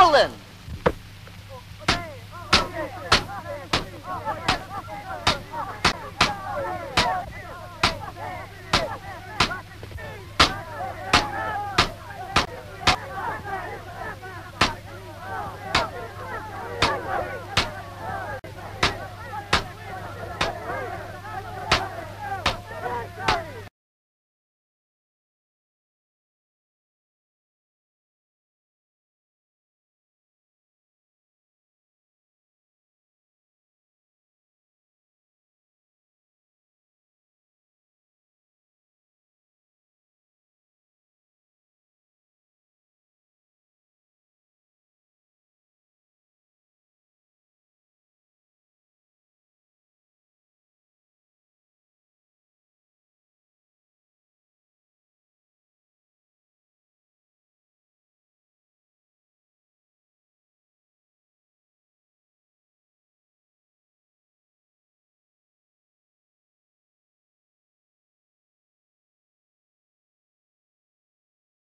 Hamelin.